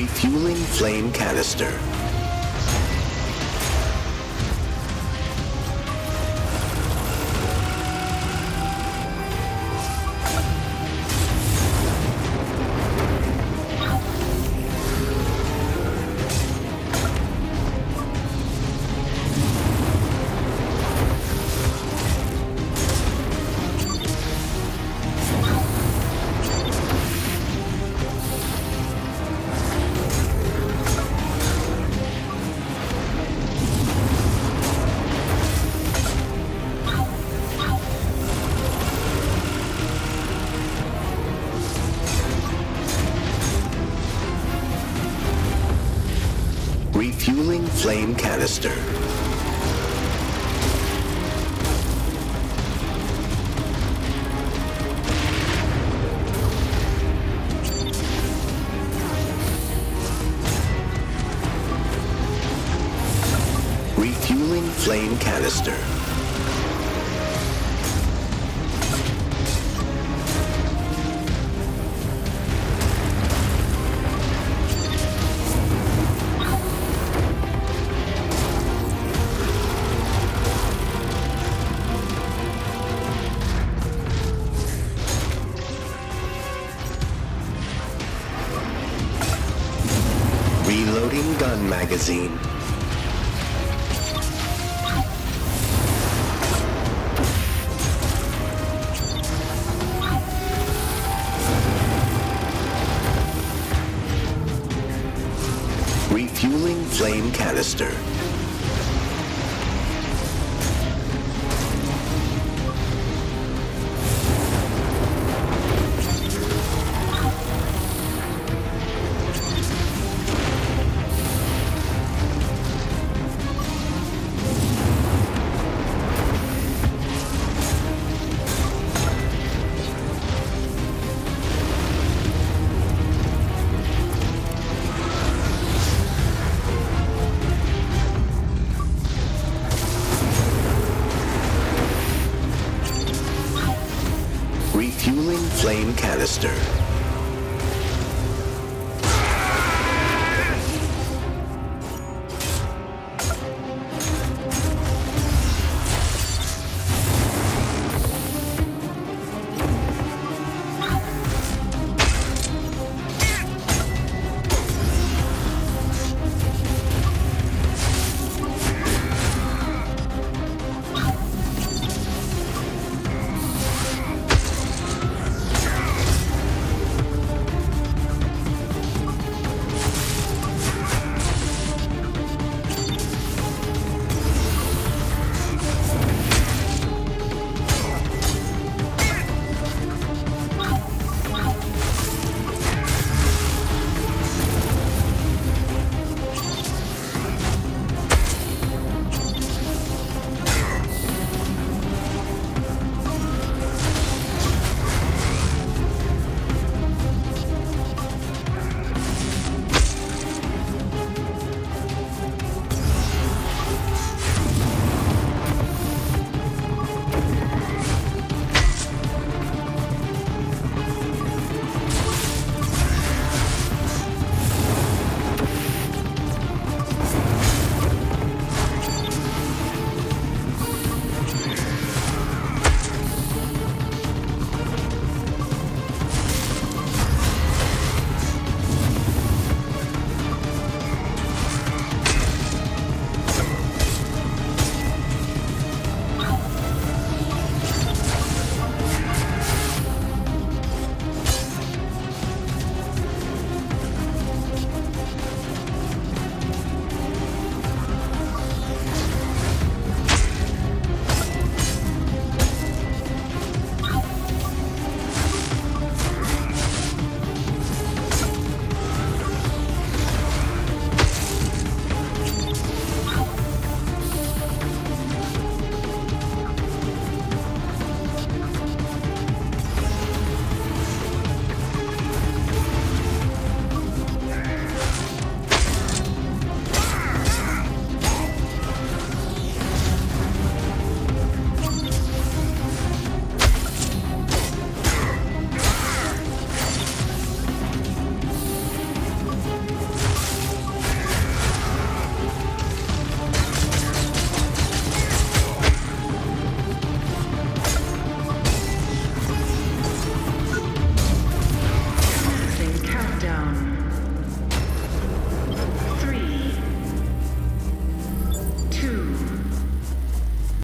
Refueling flame canister. Refueling flame canister. Refueling flame canister. Reloading gun magazine. Refueling flame canister. Refueling flame canister.